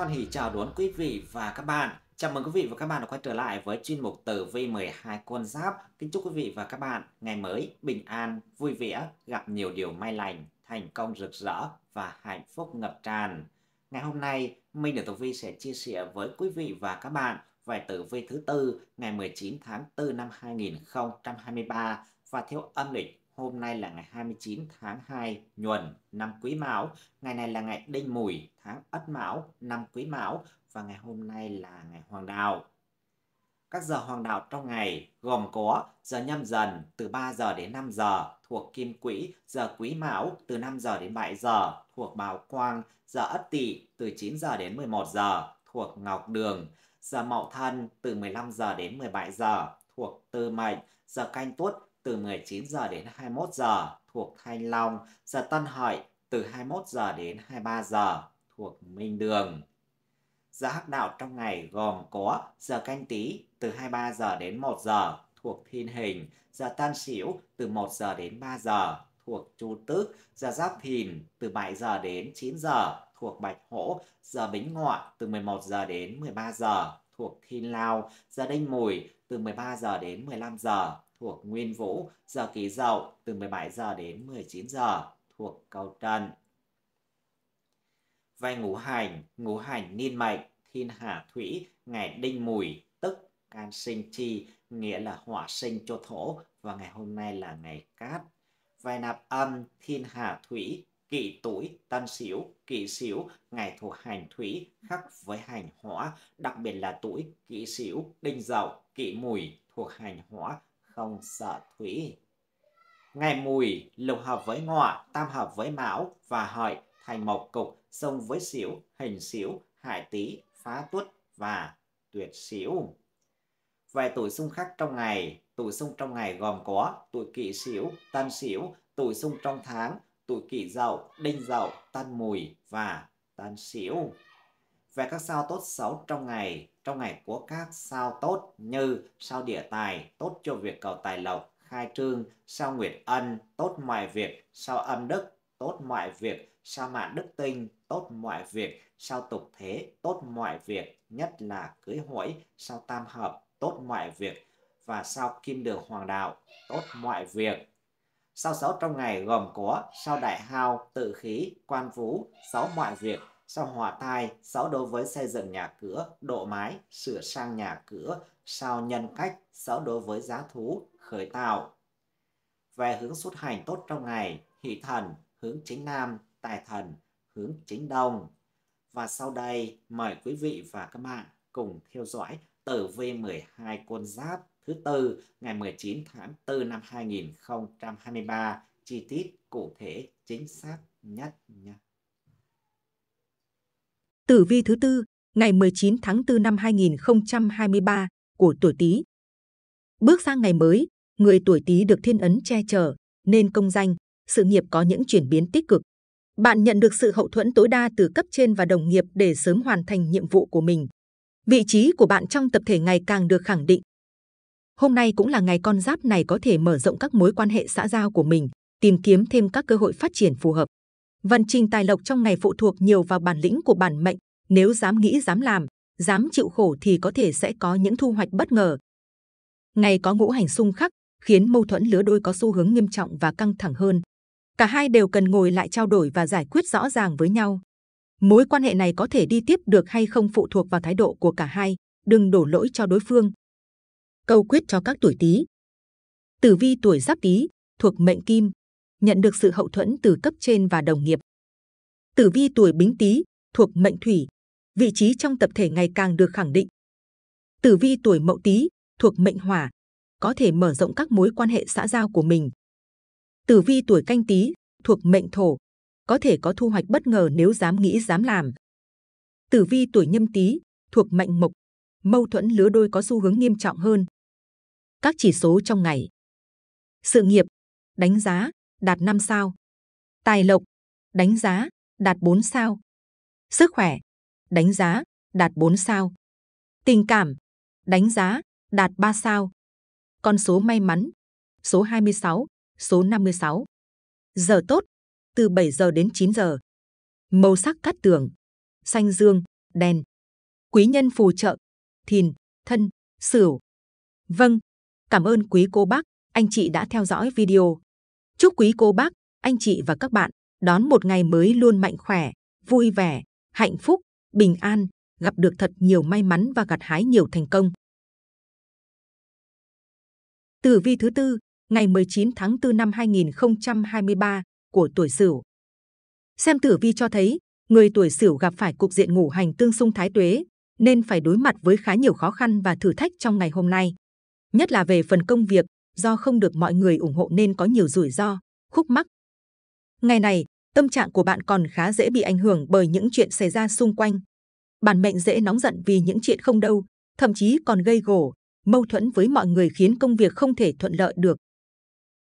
Hoan hỷ chào đón quý vị và các bạn. Chào mừng quý vị và các bạn đã quay trở lại với chuyên mục tử vi 12 con giáp. Kính chúc quý vị và các bạn ngày mới bình an, vui vẻ, gặp nhiều điều may lành, thành công rực rỡ và hạnh phúc ngập tràn. Ngày hôm nay, Minh được Tử Vi sẽ chia sẻ với quý vị và các bạn về tử vi thứ tư ngày 19 tháng 4 năm 2023 và theo âm lịch Hôm nay là ngày 29 tháng 2 nhuần năm Quý Mão, ngày này là ngày Đinh Mùi tháng Ất Mão năm Quý Mão. Và ngày hôm nay là ngày Hoàng Đạo. Các giờ hoàng đạo trong ngày gồm có giờ nhâm dần từ 3 giờ đến 5 giờ thuộc Kim Quỹ, giờ Quý Mão từ 5 giờ đến 7 giờ thuộc Bảo Quang, giờ Ất Tỵ từ 9 giờ đến 11 giờ thuộc Ngọc Đường, giờ Mậu Thân từ 15 giờ đến 17 giờ thuộc Tư Mệnh, giờ Canh Tuất từ 19 giờ đến 21 giờ thuộc Thanh Long, giờ Tân Hợi từ 21 giờ đến 23 giờ thuộc Minh Đường. Giờ hắc đạo trong ngày gồm có giờ canh tí từ 23 giờ đến 1 giờ thuộc Thiên Hình, giờ Tân Sửu từ 1 giờ đến 3 giờ thuộc Chu Tước, giờ Giáp Thìn từ 7 giờ đến 9 giờ thuộc Bạch Hổ, giờ Bính Ngọ từ 11 giờ đến 13 giờ thuộc Thiên Lao, giờ Đinh Mùi từ 13 giờ đến 15 giờ thuộc Nguyên Vũ, giờ Kỷ Dậu từ 17 giờ đến 19 giờ thuộc Cầu Trần. Về ngũ hành, ngũ hành niên mệnh, thiên hà thủy, ngày đinh mùi, tức can sinh chi, nghĩa là hỏa sinh cho thổ, và ngày hôm nay là ngày cát. Về nạp âm, thiên hà thủy, kỷ tuổi, tân sửu, kỷ sửu, ngày thuộc hành thủy, khắc với hành hỏa, đặc biệt là tuổi kỷ sửu, đinh dậu, kỷ mùi thuộc hành hỏa, không sợ thủy. Ngày mùi lục hợp với ngọ, tam hợp với mão và hợi thành mộc cục, xông với xỉu, hình xỉu, hải tý, phá tuất và tuyệt xỉu. Về tuổi xung khắc trong ngày, tuổi xung trong ngày gồm có tuổi kỷ xỉu, tân xỉu, tuổi xung trong tháng, tuổi kỷ dậu, đinh dậu, tân mùi và tân xỉu. Về các sao tốt xấu trong ngày, trong ngày có các sao tốt như sao địa tài, tốt cho việc cầu tài lộc, khai trương, sao nguyệt ân, tốt mọi việc, sao âm đức, tốt mọi việc, sao mạng đức tinh, tốt mọi việc, sao tục thế, tốt mọi việc, nhất là cưới hỏi, sao tam hợp, tốt mọi việc, và sao kim đường hoàng đạo, tốt mọi việc. Sao xấu trong ngày gồm có sao đại hao, tự khí, quan vũ, xấu mọi việc, sao hỏa tai, sáu đối với xây dựng nhà cửa, độ mái, sửa sang nhà cửa, sao nhân cách, sáu đối với giá thú, khởi tạo. Về hướng xuất hành tốt trong ngày, hỷ thần, hướng chính nam, tài thần, hướng chính đông. Và sau đây, mời quý vị và các bạn cùng theo dõi tử vi 12 con giáp thứ tư ngày 19 tháng 4 năm 2023 chi tiết cụ thể chính xác nhất nha. Tử vi thứ tư, ngày 19 tháng 4 năm 2023 của tuổi Tý. Bước sang ngày mới, người tuổi Tý được thiên ấn che chở, nên công danh, sự nghiệp có những chuyển biến tích cực. Bạn nhận được sự hậu thuẫn tối đa từ cấp trên và đồng nghiệp để sớm hoàn thành nhiệm vụ của mình. Vị trí của bạn trong tập thể ngày càng được khẳng định. Hôm nay cũng là ngày con giáp này có thể mở rộng các mối quan hệ xã giao của mình, tìm kiếm thêm các cơ hội phát triển phù hợp. Vận trình tài lộc trong ngày phụ thuộc nhiều vào bản lĩnh của bản mệnh. Nếu dám nghĩ dám làm, dám chịu khổ thì có thể sẽ có những thu hoạch bất ngờ. Ngày có ngũ hành xung khắc, khiến mâu thuẫn lứa đôi có xu hướng nghiêm trọng và căng thẳng hơn. Cả hai đều cần ngồi lại trao đổi và giải quyết rõ ràng với nhau. Mối quan hệ này có thể đi tiếp được hay không phụ thuộc vào thái độ của cả hai, đừng đổ lỗi cho đối phương. Câu quyết cho các tuổi Tý. Tử vi tuổi Giáp Tý thuộc mệnh Kim, nhận được sự hậu thuẫn từ cấp trên và đồng nghiệp. Tử vi tuổi Bính Tý thuộc mệnh Thủy, vị trí trong tập thể ngày càng được khẳng định. Tử vi tuổi Mậu Tý thuộc mệnh Hỏa, có thể mở rộng các mối quan hệ xã giao của mình. Tử vi tuổi Canh Tý thuộc mệnh Thổ, có thể có thu hoạch bất ngờ nếu dám nghĩ dám làm. Tử vi tuổi Nhâm Tý thuộc mệnh Mộc, mâu thuẫn lứa đôi có xu hướng nghiêm trọng hơn. Các chỉ số trong ngày. Sự nghiệp, đánh giá, đạt 5 sao. Tài lộc, đánh giá, đạt 4 sao. Sức khỏe, đánh giá, đạt 4 sao. Tình cảm, đánh giá, đạt 3 sao. Con số may mắn, số 26, số 56. Giờ tốt, từ 7 giờ đến 9 giờ. Màu sắc cát tường, xanh dương, đen. Quý nhân phù trợ, thìn, thân, sửu. Vâng, cảm ơn quý cô bác, anh chị đã theo dõi video. Chúc quý cô bác, anh chị và các bạn đón một ngày mới luôn mạnh khỏe, vui vẻ, hạnh phúc, bình an, gặp được thật nhiều may mắn và gặt hái nhiều thành công. Tử vi thứ tư, ngày 19 tháng 4 năm 2023 của tuổi Sửu. Xem tử vi cho thấy, người tuổi Sửu gặp phải cục diện ngũ hành tương xung thái tuế, nên phải đối mặt với khá nhiều khó khăn và thử thách trong ngày hôm nay. Nhất là về phần công việc, do không được mọi người ủng hộ nên có nhiều rủi ro, khúc mắc. Ngày này, tâm trạng của bạn còn khá dễ bị ảnh hưởng bởi những chuyện xảy ra xung quanh. Bản mệnh dễ nóng giận vì những chuyện không đâu, thậm chí còn gây gổ, mâu thuẫn với mọi người khiến công việc không thể thuận lợi được.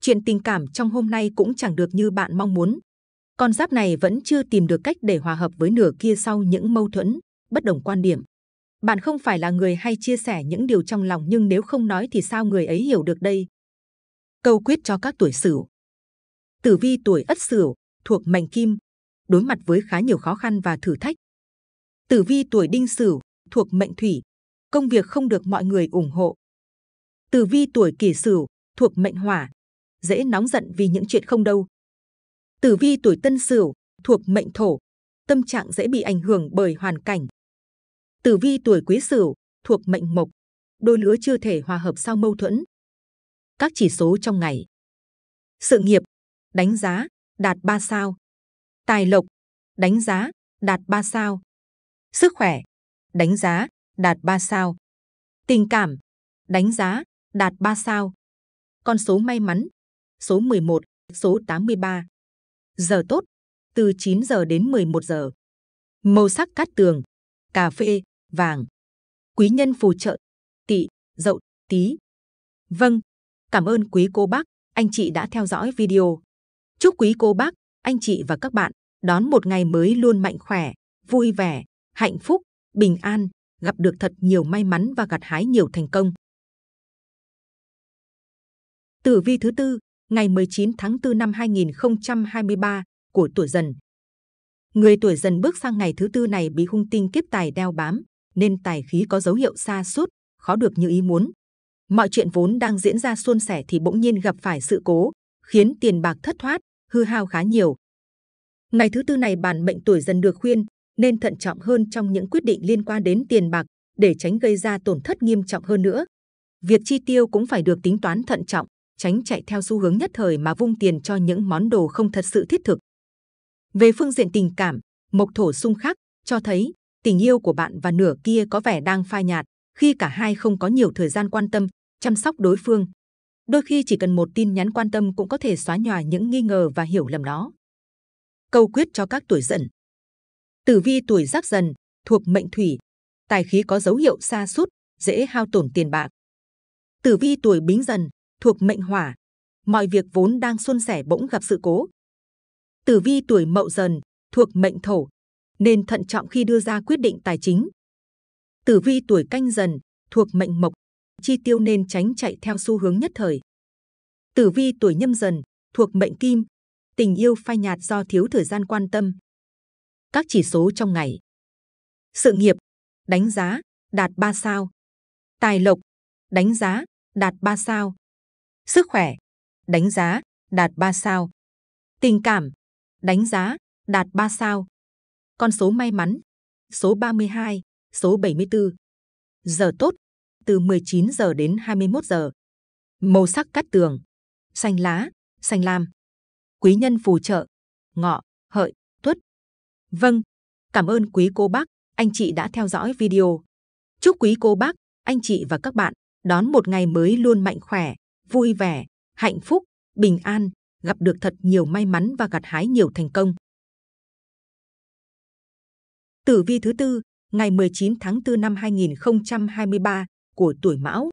Chuyện tình cảm trong hôm nay cũng chẳng được như bạn mong muốn. Con giáp này vẫn chưa tìm được cách để hòa hợp với nửa kia sau những mâu thuẫn, bất đồng quan điểm. Bạn không phải là người hay chia sẻ những điều trong lòng nhưng nếu không nói thì sao người ấy hiểu được đây? Câu quyết cho các tuổi Sửu. Tử vi tuổi Ất Sửu thuộc mệnh Kim, đối mặt với khá nhiều khó khăn và thử thách. Tử vi tuổi Đinh Sửu thuộc mệnh Thủy, công việc không được mọi người ủng hộ. Tử vi tuổi Kỷ Sửu thuộc mệnh Hỏa, dễ nóng giận vì những chuyện không đâu. Tử vi tuổi Tân Sửu thuộc mệnh Thổ, tâm trạng dễ bị ảnh hưởng bởi hoàn cảnh. Tử vi tuổi Quý Sửu thuộc mệnh Mộc, đôi lứa chưa thể hòa hợp sau mâu thuẫn. Các chỉ số trong ngày. Sự nghiệp, đánh giá, đạt 3 sao. Tài lộc, đánh giá, đạt 3 sao. Sức khỏe, đánh giá, đạt 3 sao. Tình cảm, đánh giá, đạt 3 sao. Con số may mắn, số 11, số 83. Giờ tốt, từ 9 giờ đến 11 giờ. Màu sắc cát tường, cà phê, vàng. Quý nhân phù trợ, tỵ, dậu, tí. Vâng, cảm ơn quý cô bác, anh chị đã theo dõi video. Chúc quý cô bác, anh chị và các bạn đón một ngày mới luôn mạnh khỏe, vui vẻ, hạnh phúc, bình an, gặp được thật nhiều may mắn và gặt hái nhiều thành công. Tử vi thứ tư, ngày 19 tháng 4 năm 2023 của tuổi Dần. Người tuổi Dần bước sang ngày thứ tư này bị hung tinh kiếp tài đeo bám, nên tài khí có dấu hiệu xa sút khó được như ý muốn. Mọi chuyện vốn đang diễn ra suôn sẻ thì bỗng nhiên gặp phải sự cố, khiến tiền bạc thất thoát, hư hao khá nhiều. Ngày thứ tư này bản mệnh tuổi dần được khuyên nên thận trọng hơn trong những quyết định liên quan đến tiền bạc để tránh gây ra tổn thất nghiêm trọng hơn nữa. Việc chi tiêu cũng phải được tính toán thận trọng, tránh chạy theo xu hướng nhất thời mà vung tiền cho những món đồ không thật sự thiết thực. Về phương diện tình cảm, mộc thổ xung khắc cho thấy tình yêu của bạn và nửa kia có vẻ đang phai nhạt khi cả hai không có nhiều thời gian quan tâm, chăm sóc đối phương. Đôi khi chỉ cần một tin nhắn quan tâm cũng có thể xóa nhòa những nghi ngờ và hiểu lầm đó. Câu quyết cho các tuổi dần. Tử vi tuổi giáp dần thuộc mệnh thủy, tài khí có dấu hiệu xa sút dễ hao tổn tiền bạc. Tử vi tuổi bính dần thuộc mệnh hỏa, mọi việc vốn đang suôn sẻ bỗng gặp sự cố. Tử vi tuổi mậu dần thuộc mệnh thổ, nên thận trọng khi đưa ra quyết định tài chính. Tử vi tuổi canh dần thuộc mệnh mộc, chi tiêu nên tránh chạy theo xu hướng nhất thời. Tử vi tuổi nhâm dần thuộc mệnh kim, tình yêu phai nhạt do thiếu thời gian quan tâm. Các chỉ số trong ngày. Sự nghiệp, đánh giá, đạt 3 sao. Tài lộc, đánh giá, đạt 3 sao. Sức khỏe, đánh giá, đạt 3 sao. Tình cảm, đánh giá, đạt 3 sao. Con số may mắn, số 32, số 74. Giờ tốt, từ 19 giờ đến 21 giờ. Màu sắc cát tường, xanh lá, xanh lam. Quý nhân phù trợ, ngọ, hợi, tuất. Vâng, cảm ơn quý cô bác, anh chị đã theo dõi video. Chúc quý cô bác, anh chị và các bạn đón một ngày mới luôn mạnh khỏe, vui vẻ, hạnh phúc, bình an, gặp được thật nhiều may mắn và gặt hái nhiều thành công. Tử vi thứ tư, ngày 19 tháng 4 năm 2023 của tuổi Mão.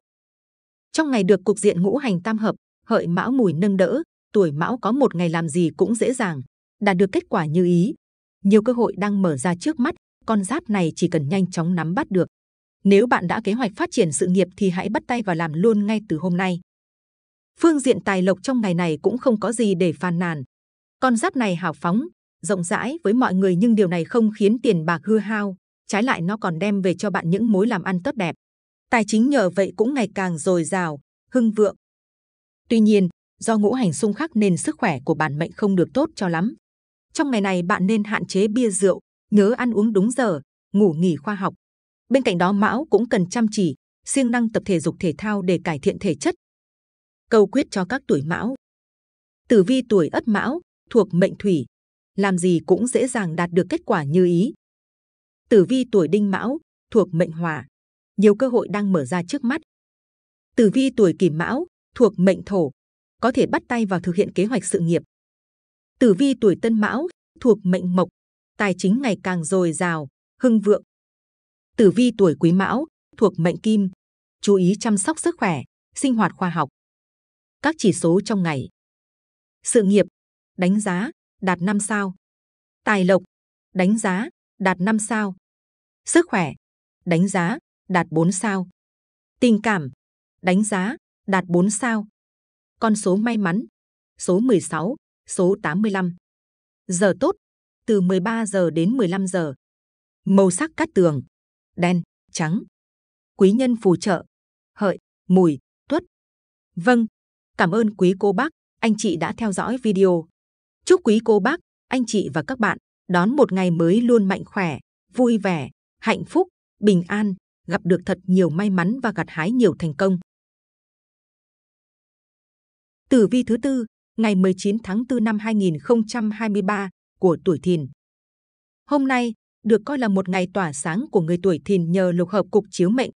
Trong ngày được cục diện ngũ hành tam hợp, hợi Mão mùi nâng đỡ, tuổi Mão có một ngày làm gì cũng dễ dàng, đạt được kết quả như ý. Nhiều cơ hội đang mở ra trước mắt, con giáp này chỉ cần nhanh chóng nắm bắt được. Nếu bạn đã kế hoạch phát triển sự nghiệp thì hãy bắt tay vào làm luôn ngay từ hôm nay. Phương diện tài lộc trong ngày này cũng không có gì để phàn nàn. Con giáp này hào phóng, rộng rãi với mọi người nhưng điều này không khiến tiền bạc hư hao, trái lại nó còn đem về cho bạn những mối làm ăn tốt đẹp. Tài chính nhờ vậy cũng ngày càng dồi dào, hưng vượng. Tuy nhiên, do ngũ hành xung khắc nên sức khỏe của bản mệnh không được tốt cho lắm. Trong ngày này bạn nên hạn chế bia rượu, nhớ ăn uống đúng giờ, ngủ nghỉ khoa học. Bên cạnh đó Mão cũng cần chăm chỉ, siêng năng tập thể dục thể thao để cải thiện thể chất. Câu quyết cho các tuổi Mão. Tử vi tuổi Ất Mão thuộc mệnh Thủy, làm gì cũng dễ dàng đạt được kết quả như ý. Tử vi tuổi Đinh Mão thuộc mệnh Hỏa, nhiều cơ hội đang mở ra trước mắt. Tử vi tuổi Kỷ Mão thuộc mệnh Thổ, có thể bắt tay vào thực hiện kế hoạch sự nghiệp. Tử vi tuổi Tân Mão thuộc mệnh Mộc, tài chính ngày càng dồi dào, hưng vượng. Tử vi tuổi Quý Mão thuộc mệnh Kim, chú ý chăm sóc sức khỏe, sinh hoạt khoa học. Các chỉ số trong ngày. Sự nghiệp, đánh giá, đạt 5 sao. Tài lộc, đánh giá, đạt 5 sao. Sức khỏe, đánh giá, đạt 4 sao. Tình cảm, đánh giá, đạt 4 sao. Con số may mắn, số 16, số 85. Giờ tốt, từ 13 giờ đến 15 giờ. Màu sắc cát tường, đen, trắng. Quý nhân phù trợ, hợi, mùi, tuất. Vâng, cảm ơn quý cô bác, anh chị đã theo dõi video. Chúc quý cô bác, anh chị và các bạn đón một ngày mới luôn mạnh khỏe, vui vẻ, hạnh phúc, bình an, gặp được thật nhiều may mắn và gặt hái nhiều thành công. Tử vi thứ tư, ngày 19 tháng 4 năm 2023 của tuổi Thìn. Hôm nay được coi là một ngày tỏa sáng của người tuổi Thìn nhờ lục hợp cục chiếu mệnh.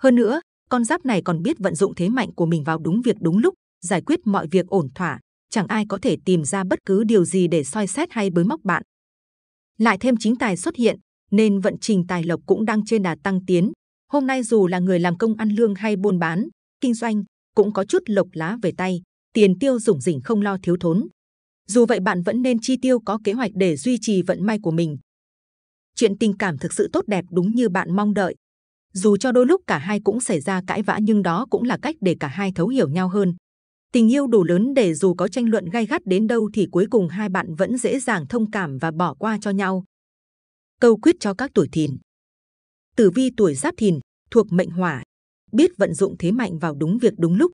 Hơn nữa, con giáp này còn biết vận dụng thế mạnh của mình vào đúng việc đúng lúc, giải quyết mọi việc ổn thỏa, chẳng ai có thể tìm ra bất cứ điều gì để soi xét hay bới móc bạn. Lại thêm chính tài xuất hiện, nên vận trình tài lộc cũng đang trên đà tăng tiến. Hôm nay dù là người làm công ăn lương hay buôn bán, kinh doanh, cũng có chút lộc lá về tay, tiền tiêu dùng rỉnh không lo thiếu thốn. Dù vậy bạn vẫn nên chi tiêu có kế hoạch để duy trì vận may của mình. Chuyện tình cảm thực sự tốt đẹp đúng như bạn mong đợi. Dù cho đôi lúc cả hai cũng xảy ra cãi vã nhưng đó cũng là cách để cả hai thấu hiểu nhau hơn. Tình yêu đủ lớn để dù có tranh luận gay gắt đến đâu thì cuối cùng hai bạn vẫn dễ dàng thông cảm và bỏ qua cho nhau. Câu quyết cho các tuổi thìn. Tử vi tuổi giáp thìn thuộc mệnh hỏa, biết vận dụng thế mạnh vào đúng việc đúng lúc.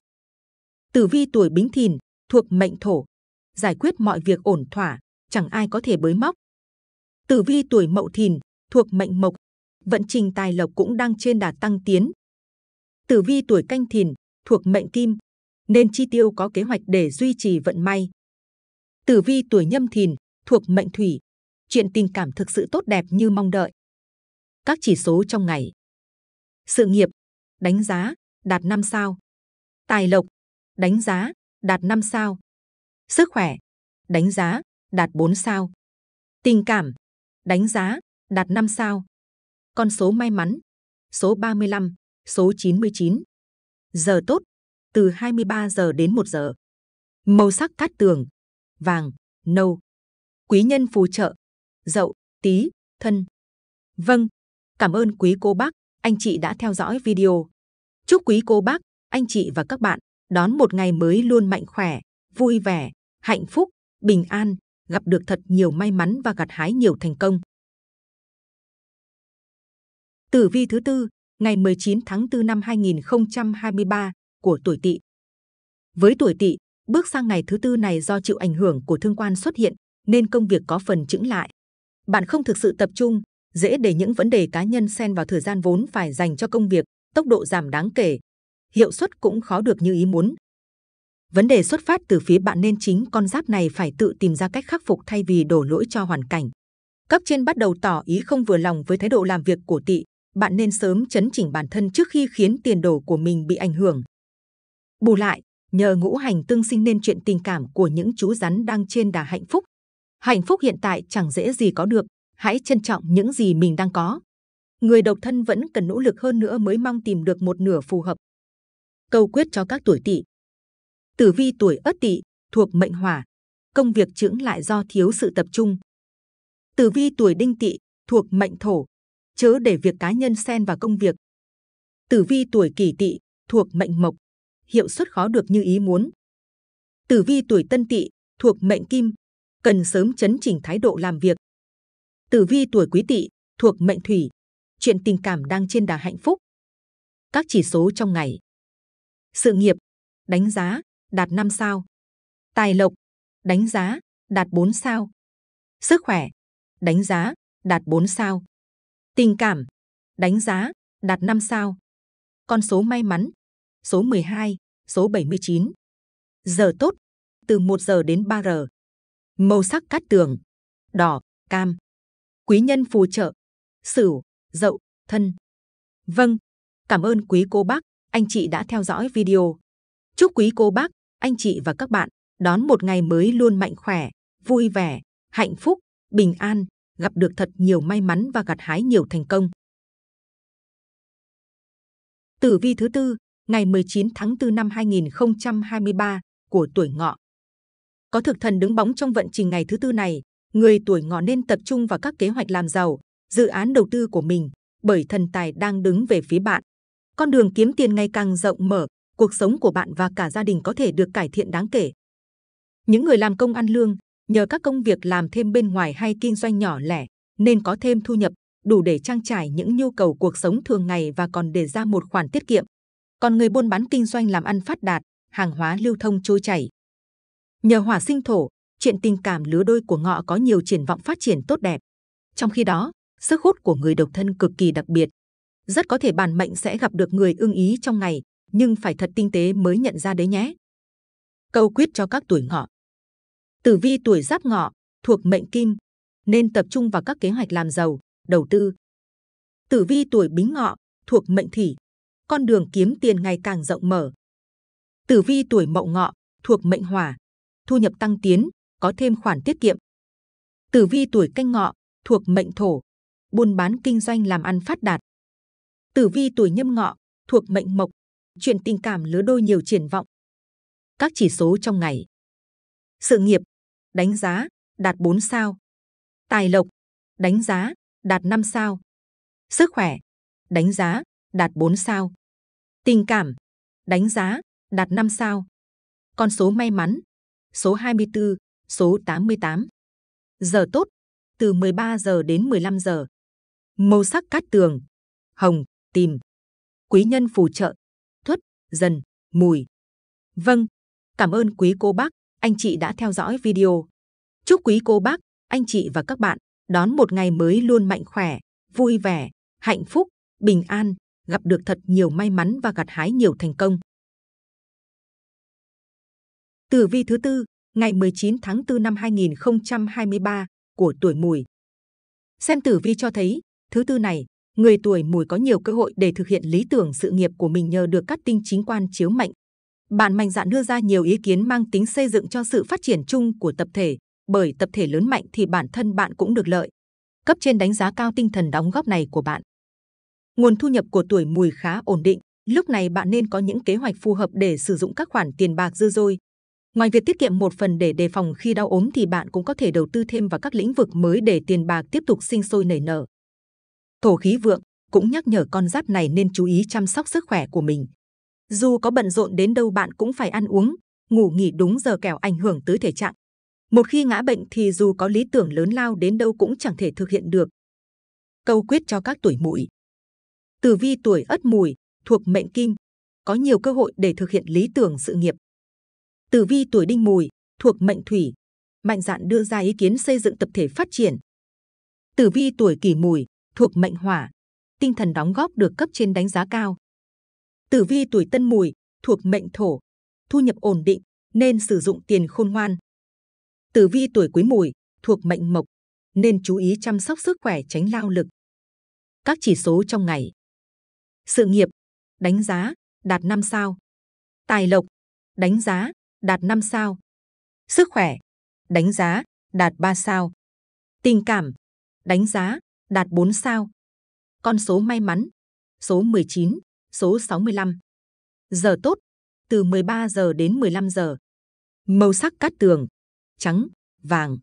Tử vi tuổi bính thìn thuộc mệnh thổ, giải quyết mọi việc ổn thỏa, chẳng ai có thể bới móc. Tử vi tuổi mậu thìn thuộc mệnh mộc, vận trình tài lộc cũng đang trên đà tăng tiến. Tử vi tuổi canh thìn thuộc mệnh kim, nên chi tiêu có kế hoạch để duy trì vận may. Tử vi tuổi nhâm thìn thuộc mệnh thủy, chuyện tình cảm thực sự tốt đẹp như mong đợi. Các chỉ số trong ngày. Sự nghiệp, đánh giá, đạt 5 sao. Tài lộc, đánh giá, đạt 5 sao. Sức khỏe, đánh giá, đạt 4 sao. Tình cảm, đánh giá, đạt 5 sao. Con số may mắn, số 35, số 99. Giờ tốt, từ 23 giờ đến 1 giờ. Màu sắc cát tường, vàng, nâu. Quý nhân phù trợ, dậu, tí, thân. Vâng, cảm ơn quý cô bác, anh chị đã theo dõi video. Chúc quý cô bác, anh chị và các bạn đón một ngày mới luôn mạnh khỏe, vui vẻ, hạnh phúc, bình an, gặp được thật nhiều may mắn và gặt hái nhiều thành công. Tử vi thứ tư, ngày 19 tháng 4 năm 2023 của tuổi Tỵ. Với tuổi Tỵ, bước sang ngày thứ tư này do chịu ảnh hưởng của thương quan xuất hiện, nên công việc có phần chững lại. Bạn không thực sự tập trung, dễ để những vấn đề cá nhân xen vào thời gian vốn phải dành cho công việc, tốc độ giảm đáng kể. Hiệu suất cũng khó được như ý muốn. Vấn đề xuất phát từ phía bạn nên chính con giáp này phải tự tìm ra cách khắc phục thay vì đổ lỗi cho hoàn cảnh. Cấp trên bắt đầu tỏ ý không vừa lòng với thái độ làm việc của tỵ, bạn nên sớm chấn chỉnh bản thân trước khi khiến tiền đồ của mình bị ảnh hưởng. Bù lại, nhờ ngũ hành tương sinh nên chuyện tình cảm của những chú rắn đang trên đà hạnh phúc. Hạnh phúc hiện tại chẳng dễ gì có được, hãy trân trọng những gì mình đang có. Người độc thân vẫn cần nỗ lực hơn nữa mới mong tìm được một nửa phù hợp. Câu quyết cho các tuổi tỵ. Tử vi tuổi Ất Tỵ thuộc mệnh Hỏa, công việc chững lại do thiếu sự tập trung. Tử vi tuổi Đinh Tỵ thuộc mệnh Thổ, chớ để việc cá nhân xen vào công việc. Tử vi tuổi Kỷ Tỵ thuộc mệnh Mộc, hiệu suất khó được như ý muốn. Tử vi tuổi Tân Tỵ thuộc mệnh Kim, cần sớm chấn chỉnh thái độ làm việc. Tử vi tuổi Quý Tỵ thuộc mệnh Thủy, chuyện tình cảm đang trên đà hạnh phúc. Các chỉ số trong ngày. Sự nghiệp, đánh giá, đạt 5 sao. Tài lộc, đánh giá, đạt 4 sao. Sức khỏe, đánh giá, đạt 4 sao. Tình cảm, đánh giá, đạt 5 sao. Con số may mắn, số 12, số 79. Giờ tốt, từ 1 giờ đến 3 giờ. Màu sắc cát tường, đỏ, cam. Quý nhân phù trợ, sửu, dậu, thân. Vâng, cảm ơn quý cô bác, anh chị đã theo dõi video. Chúc quý cô bác, anh chị và các bạn đón một ngày mới luôn mạnh khỏe, vui vẻ, hạnh phúc, bình an, gặp được thật nhiều may mắn và gặt hái nhiều thành công. Tử vi thứ tư, ngày 19 tháng 4 năm 2023 của tuổi ngọ. Có thực thần đứng bóng trong vận trình ngày thứ tư này, người tuổi ngọ nên tập trung vào các kế hoạch làm giàu, dự án đầu tư của mình, bởi thần tài đang đứng về phía bạn. Con đường kiếm tiền ngày càng rộng mở, cuộc sống của bạn và cả gia đình có thể được cải thiện đáng kể. Những người làm công ăn lương, nhờ các công việc làm thêm bên ngoài hay kinh doanh nhỏ lẻ, nên có thêm thu nhập, đủ để trang trải những nhu cầu cuộc sống thường ngày và còn để ra một khoản tiết kiệm. Còn người buôn bán kinh doanh làm ăn phát đạt, hàng hóa lưu thông trôi chảy. Nhờ hỏa sinh thổ, chuyện tình cảm lứa đôi của ngọ có nhiều triển vọng phát triển tốt đẹp. Trong khi đó, sức hút của người độc thân cực kỳ đặc biệt. Rất có thể bản mệnh sẽ gặp được người ưng ý trong ngày, nhưng phải thật tinh tế mới nhận ra đấy nhé. Câu quyết cho các tuổi ngọ. Tử vi tuổi giáp ngọ, thuộc mệnh kim, nên tập trung vào các kế hoạch làm giàu, đầu tư. Tử vi tuổi bính ngọ, thuộc mệnh thủy, con đường kiếm tiền ngày càng rộng mở. Tử vi tuổi mậu ngọ, thuộc mệnh hỏa, thu nhập tăng tiến, có thêm khoản tiết kiệm. Tử vi tuổi canh ngọ, thuộc mệnh thổ, buôn bán kinh doanh làm ăn phát đạt. Tử vi tuổi nhâm ngọ, thuộc mệnh mộc, chuyện tình cảm lứa đôi nhiều triển vọng. Các chỉ số trong ngày. Sự nghiệp, đánh giá, đạt 4 sao. Tài lộc, đánh giá, đạt 5 sao. Sức khỏe, đánh giá, đạt 4 sao. Tình cảm, đánh giá, đạt 5 sao. Con số may mắn, số 24, số 88. Giờ tốt, từ 13 giờ đến 15 giờ. Màu sắc cát tường, hồng, tìm. Quý nhân phù trợ, thuất, dần, mùi. Vâng, cảm ơn quý cô bác, anh chị đã theo dõi video. Chúc quý cô bác, anh chị và các bạn đón một ngày mới luôn mạnh khỏe, vui vẻ, hạnh phúc, bình an, gặp được thật nhiều may mắn và gặt hái nhiều thành công. Tử vi thứ tư, ngày 19 tháng 4 năm 2023 của tuổi Mùi. Xem tử vi cho thấy, thứ tư này, người tuổi Mùi có nhiều cơ hội để thực hiện lý tưởng sự nghiệp của mình nhờ được các tinh chính quan chiếu mệnh. Bạn mạnh dạn đưa ra nhiều ý kiến mang tính xây dựng cho sự phát triển chung của tập thể, bởi tập thể lớn mạnh thì bản thân bạn cũng được lợi. Cấp trên đánh giá cao tinh thần đóng góp này của bạn. Nguồn thu nhập của tuổi Mùi khá ổn định, lúc này bạn nên có những kế hoạch phù hợp để sử dụng các khoản tiền bạc dư dôi, Ngoài việc tiết kiệm một phần để đề phòng khi đau ốm thì bạn cũng có thể đầu tư thêm vào các lĩnh vực mới để tiền bạc tiếp tục sinh sôi nảy nở. Thổ khí vượng cũng nhắc nhở con giáp này nên chú ý chăm sóc sức khỏe của mình. Dù có bận rộn đến đâu bạn cũng phải ăn uống, ngủ nghỉ đúng giờ kẻo ảnh hưởng tới thể trạng. Một khi ngã bệnh thì dù có lý tưởng lớn lao đến đâu cũng chẳng thể thực hiện được. Câu quyết cho các tuổi mùi. Tử vi tuổi ất mùi, thuộc mệnh kim, có nhiều cơ hội để thực hiện lý tưởng sự nghiệp. Tử vi tuổi đinh mùi, thuộc mệnh thủy, mạnh dạn đưa ra ý kiến xây dựng tập thể phát triển. Tử vi tuổi kỷ mùi, thuộc mệnh hỏa, tinh thần đóng góp được cấp trên đánh giá cao. Tử vi tuổi tân mùi, thuộc mệnh thổ, thu nhập ổn định nên sử dụng tiền khôn ngoan. Tử vi tuổi quý mùi, thuộc mệnh mộc, nên chú ý chăm sóc sức khỏe tránh lao lực. Các chỉ số trong ngày. Sự nghiệp, đánh giá, đạt 5 sao. Tài lộc, đánh giá, đạt 5 sao. Sức khỏe, đánh giá, đạt 3 sao. Tình cảm, đánh giá, đạt 4 sao. Con số may mắn, số 19, số 65. Giờ tốt, từ 13 giờ đến 15 giờ. Màu sắc cát tường, trắng, vàng.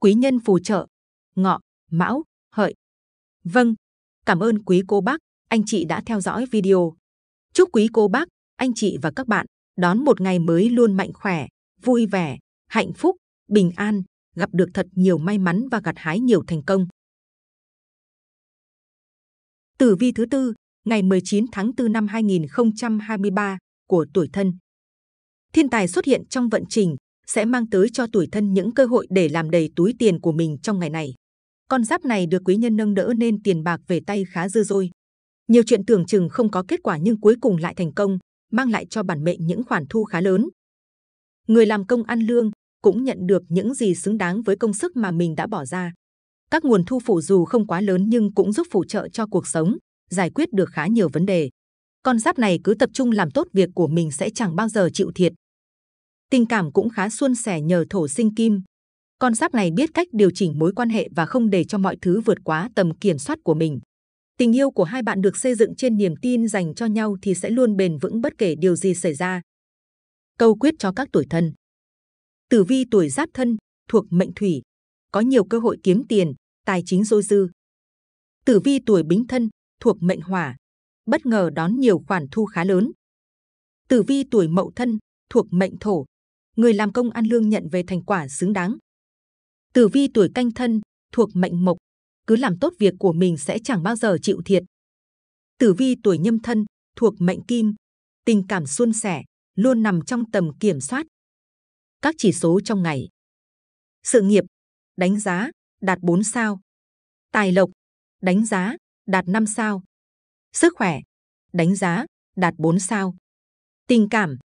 Quý nhân phù trợ, ngọ, mão, hợi. Vâng, cảm ơn quý cô bác, anh chị đã theo dõi video. Chúc quý cô bác, anh chị và các bạn đón một ngày mới luôn mạnh khỏe, vui vẻ, hạnh phúc, bình an, gặp được thật nhiều may mắn và gặt hái nhiều thành công. Tử vi thứ tư, ngày 19 tháng 4 năm 2023 của tuổi thân. Thiên tài xuất hiện trong vận trình sẽ mang tới cho tuổi thân những cơ hội để làm đầy túi tiền của mình trong ngày này. Con giáp này được quý nhân nâng đỡ nên tiền bạc về tay khá dư dôi. Nhiều chuyện tưởng chừng không có kết quả nhưng cuối cùng lại thành công, mang lại cho bản mệnh những khoản thu khá lớn. Người làm công ăn lương cũng nhận được những gì xứng đáng với công sức mà mình đã bỏ ra. Các nguồn thu phụ dù không quá lớn nhưng cũng giúp phụ trợ cho cuộc sống, giải quyết được khá nhiều vấn đề. Con giáp này cứ tập trung làm tốt việc của mình sẽ chẳng bao giờ chịu thiệt. Tình cảm cũng khá suôn sẻ nhờ thổ sinh kim. Con giáp này biết cách điều chỉnh mối quan hệ và không để cho mọi thứ vượt quá tầm kiểm soát của mình. Tình yêu của hai bạn được xây dựng trên niềm tin dành cho nhau thì sẽ luôn bền vững bất kể điều gì xảy ra. Câu quyết cho các tuổi thân. Tử vi tuổi giáp thân thuộc mệnh thủy, có nhiều cơ hội kiếm tiền, tài chính dôi dư. Tử vi tuổi bính thân thuộc mệnh hỏa, bất ngờ đón nhiều khoản thu khá lớn. Tử vi tuổi mậu thân thuộc mệnh thổ, người làm công ăn lương nhận về thành quả xứng đáng. Tử vi tuổi canh thân thuộc mệnh mộc, cứ làm tốt việc của mình sẽ chẳng bao giờ chịu thiệt. Tử vi tuổi nhâm thân thuộc mệnh kim, tình cảm suôn sẻ, luôn nằm trong tầm kiểm soát. Các chỉ số trong ngày. Sự nghiệp, đánh giá, đạt 4 sao. Tài lộc, đánh giá, đạt 5 sao. Sức khỏe, đánh giá, đạt 4 sao. Tình cảm,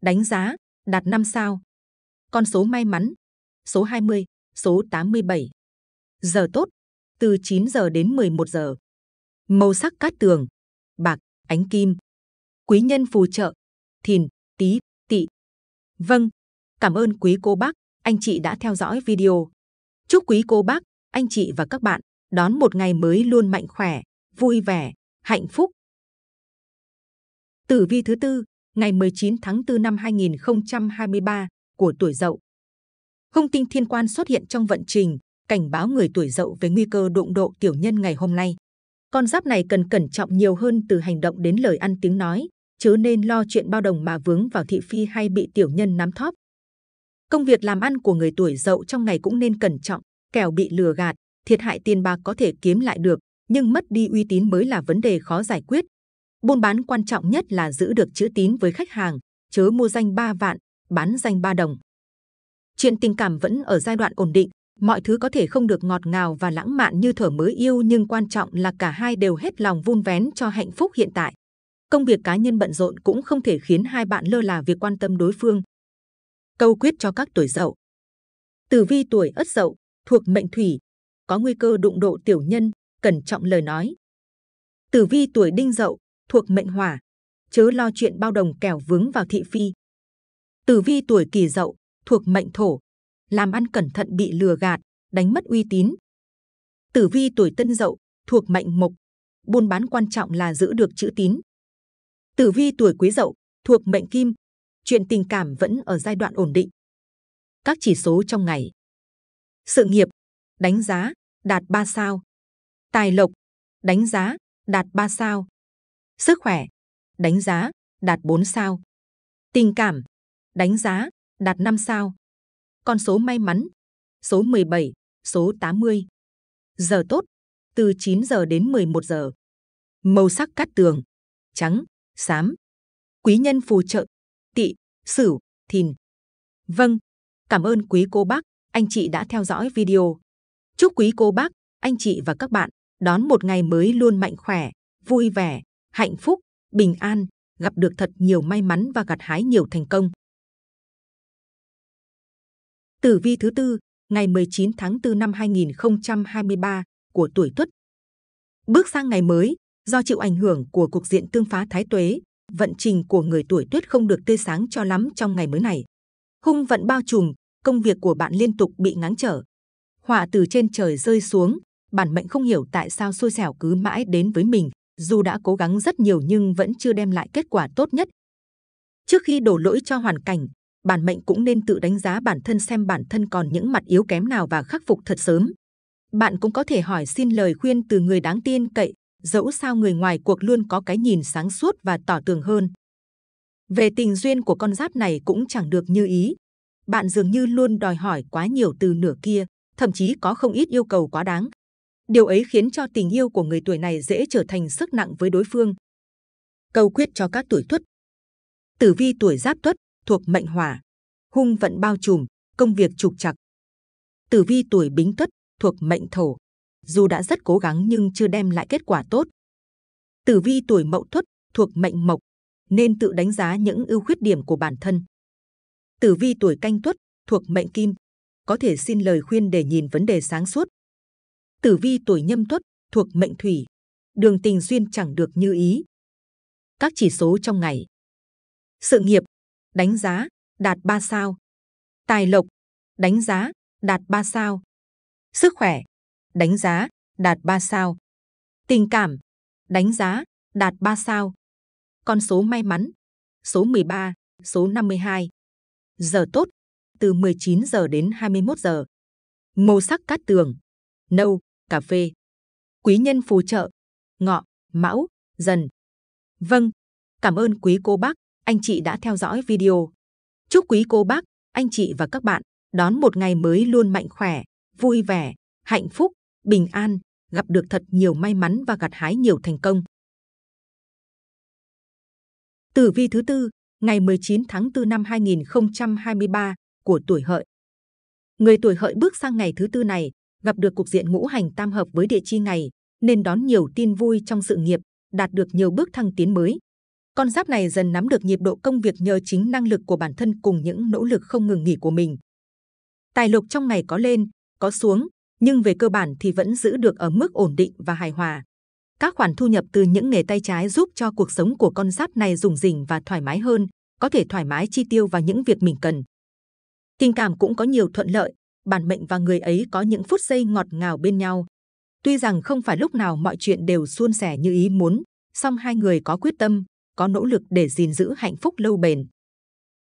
đánh giá, đạt 5 sao. Con số may mắn, số 20, số 87. Giờ tốt, từ 9 giờ đến 11 giờ. Màu sắc cát tường, bạc, ánh kim. Quý nhân phù trợ, thìn, tý, tỵ. Vâng, cảm ơn quý cô bác, anh chị đã theo dõi video. Chúc quý cô bác, anh chị và các bạn đón một ngày mới luôn mạnh khỏe, vui vẻ, hạnh phúc. Tử vi thứ tư, ngày 19 tháng 4 năm 2023 của tuổi Dậu. Hung tinh thiên quan xuất hiện trong vận trình, cảnh báo người tuổi Dậu về nguy cơ đụng độ tiểu nhân ngày hôm nay. Con giáp này cần cẩn trọng nhiều hơn từ hành động đến lời ăn tiếng nói, chớ nên lo chuyện bao đồng mà vướng vào thị phi hay bị tiểu nhân nắm thóp. Công việc làm ăn của người tuổi Dậu trong ngày cũng nên cẩn trọng, kẻo bị lừa gạt, thiệt hại tiền bạc có thể kiếm lại được, nhưng mất đi uy tín mới là vấn đề khó giải quyết. Buôn bán quan trọng nhất là giữ được chữ tín với khách hàng, chớ mua danh ba vạn, bán danh ba đồng. Chuyện tình cảm vẫn ở giai đoạn ổn định, mọi thứ có thể không được ngọt ngào và lãng mạn như thở mới yêu nhưng quan trọng là cả hai đều hết lòng vun vén cho hạnh phúc hiện tại. Công việc cá nhân bận rộn cũng không thể khiến hai bạn lơ là việc quan tâm đối phương. Câu quyết cho các tuổi dậu. Tử vi tuổi ất dậu thuộc mệnh thủy, có nguy cơ đụng độ tiểu nhân, cẩn trọng lời nói. Tử vi tuổi đinh dậu thuộc mệnh hỏa, chớ lo chuyện bao đồng kẻo vướng vào thị phi. Tử vi tuổi kỷ dậu thuộc mệnh thổ, làm ăn cẩn thận bị lừa gạt, đánh mất uy tín. Tử vi tuổi tân dậu thuộc mệnh mộc, buôn bán quan trọng là giữ được chữ tín. Tử vi tuổi quý dậu thuộc mệnh kim, chuyện tình cảm vẫn ở giai đoạn ổn định. Các chỉ số trong ngày. Sự nghiệp, đánh giá, đạt 3 sao. Tài lộc, đánh giá, đạt 3 sao. Sức khỏe, đánh giá, đạt 4 sao. Tình cảm, đánh giá, đạt 5 sao. Con số may mắn, số 17, số 80. Giờ tốt, từ 9 giờ đến 11 giờ. Màu sắc cát tường, trắng, xám. Quý nhân phù trợ, tỵ, sửu, thìn. Vâng, cảm ơn quý cô bác, anh chị đã theo dõi video. Chúc quý cô bác, anh chị và các bạn đón một ngày mới luôn mạnh khỏe, vui vẻ, hạnh phúc, bình an, gặp được thật nhiều may mắn và gặt hái nhiều thành công. Tử vi thứ tư, ngày 19 tháng 4 năm 2023 của tuổi Tuất. Bước sang ngày mới, do chịu ảnh hưởng của cuộc diện tương phá thái tuế, vận trình của người tuổi Tuất không được tươi sáng cho lắm trong ngày mới này. Hung vận bao trùm, công việc của bạn liên tục bị ngáng trở. Họa từ trên trời rơi xuống, bản mệnh không hiểu tại sao xui xẻo cứ mãi đến với mình, dù đã cố gắng rất nhiều nhưng vẫn chưa đem lại kết quả tốt nhất. Trước khi đổ lỗi cho hoàn cảnh, bản mệnh cũng nên tự đánh giá bản thân xem bản thân còn những mặt yếu kém nào và khắc phục thật sớm. Bạn cũng có thể hỏi xin lời khuyên từ người đáng tin cậy, dẫu sao người ngoài cuộc luôn có cái nhìn sáng suốt và tỏ tường hơn. Về tình duyên của con giáp này cũng chẳng được như ý. Bạn dường như luôn đòi hỏi quá nhiều từ nửa kia, thậm chí có không ít yêu cầu quá đáng. Điều ấy khiến cho tình yêu của người tuổi này dễ trở thành sức nặng với đối phương. Câu quyết cho các tuổi tuất. Tử vi tuổi giáp tuất thuộc mệnh hỏa, hung vận bao trùm, công việc trục trặc. Tử vi tuổi bính tuất thuộc mệnh thổ, dù đã rất cố gắng nhưng chưa đem lại kết quả tốt. Tử vi tuổi mậu tuất thuộc mệnh mộc, nên tự đánh giá những ưu khuyết điểm của bản thân. Tử vi tuổi canh tuất thuộc mệnh kim, có thể xin lời khuyên để nhìn vấn đề sáng suốt. Tử vi tuổi nhâm tuất thuộc mệnh thủy, đường tình duyên chẳng được như ý. Các chỉ số trong ngày. Sự nghiệp, đánh giá, đạt 3 sao. Tài lộc, đánh giá, đạt 3 sao. Sức khỏe, đánh giá, đạt 3 sao. Tình cảm, đánh giá, đạt 3 sao. Con số may mắn, số 13, số 52. Giờ tốt, từ 19 giờ đến 21 giờ. Màu sắc cát tường, nâu, cà phê. Quý nhân phù trợ, ngọ, mão, dần. Vâng, cảm ơn quý cô bác, anh chị đã theo dõi video. Chúc quý cô bác, anh chị và các bạn đón một ngày mới luôn mạnh khỏe, vui vẻ, hạnh phúc, bình an, gặp được thật nhiều may mắn và gặt hái nhiều thành công. Tử vi thứ tư, ngày 19 tháng 4 năm 2023 của tuổi hợi. Người tuổi hợi bước sang ngày thứ tư này, gặp được cục diện ngũ hành tam hợp với địa chi ngày, nên đón nhiều tin vui trong sự nghiệp, đạt được nhiều bước thăng tiến mới. Con giáp này dần nắm được nhịp độ công việc nhờ chính năng lực của bản thân cùng những nỗ lực không ngừng nghỉ của mình. Tài lộc trong ngày có lên, có xuống, nhưng về cơ bản thì vẫn giữ được ở mức ổn định và hài hòa. Các khoản thu nhập từ những nghề tay trái giúp cho cuộc sống của con giáp này rủng rỉnh và thoải mái hơn, có thể thoải mái chi tiêu vào những việc mình cần. Tình cảm cũng có nhiều thuận lợi, bản mệnh và người ấy có những phút giây ngọt ngào bên nhau. Tuy rằng không phải lúc nào mọi chuyện đều suôn sẻ như ý muốn, song hai người có quyết tâm, có nỗ lực để gìn giữ hạnh phúc lâu bền.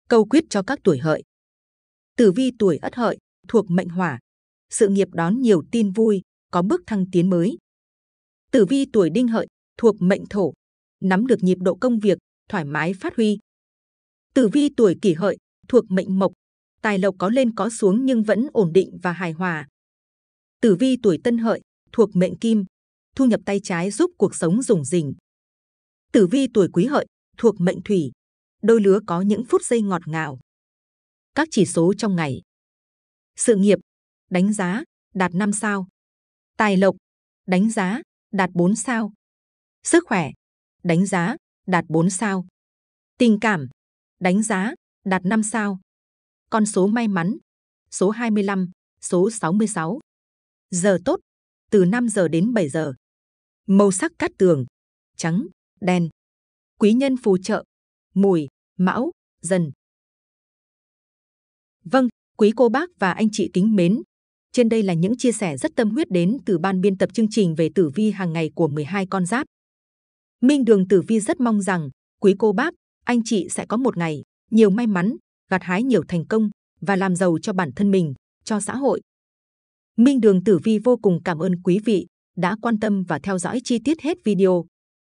Câu quyết cho các tuổi hợi. Tử vi tuổi ất hợi, thuộc mệnh hỏa. Sự nghiệp đón nhiều tin vui, có bước thăng tiến mới. Tử vi tuổi đinh hợi, thuộc mệnh thổ. Nắm được nhịp độ công việc, thoải mái phát huy. Tử vi tuổi kỷ hợi, thuộc mệnh mộc. Tài lộc có lên có xuống nhưng vẫn ổn định và hài hòa. Tử vi tuổi tân hợi, thuộc mệnh kim. Thu nhập tay trái giúp cuộc sống rủng rỉnh. Tử vi tuổi quý hợi, thuộc mệnh thủy. Đôi lứa có những phút giây ngọt ngào. Các chỉ số trong ngày. Sự nghiệp, đánh giá, đạt 5 sao. Tài lộc, đánh giá, đạt 4 sao. Sức khỏe, đánh giá, đạt 4 sao. Tình cảm, đánh giá, đạt 5 sao. Con số may mắn, số 25, số 66. Giờ tốt, từ 5 giờ đến 7 giờ. Màu sắc cát tường, trắng, đen. Quý nhân phù trợ, mùi, mão, dần. Vâng, quý cô bác và anh chị kính mến. Trên đây là những chia sẻ rất tâm huyết đến từ ban biên tập chương trình về tử vi hàng ngày của 12 con giáp. Minh Đường Tử Vi rất mong rằng quý cô bác, anh chị sẽ có một ngày nhiều may mắn, gặt hái nhiều thành công và làm giàu cho bản thân mình, cho xã hội. Minh Đường Tử Vi vô cùng cảm ơn quý vị đã quan tâm và theo dõi chi tiết hết video.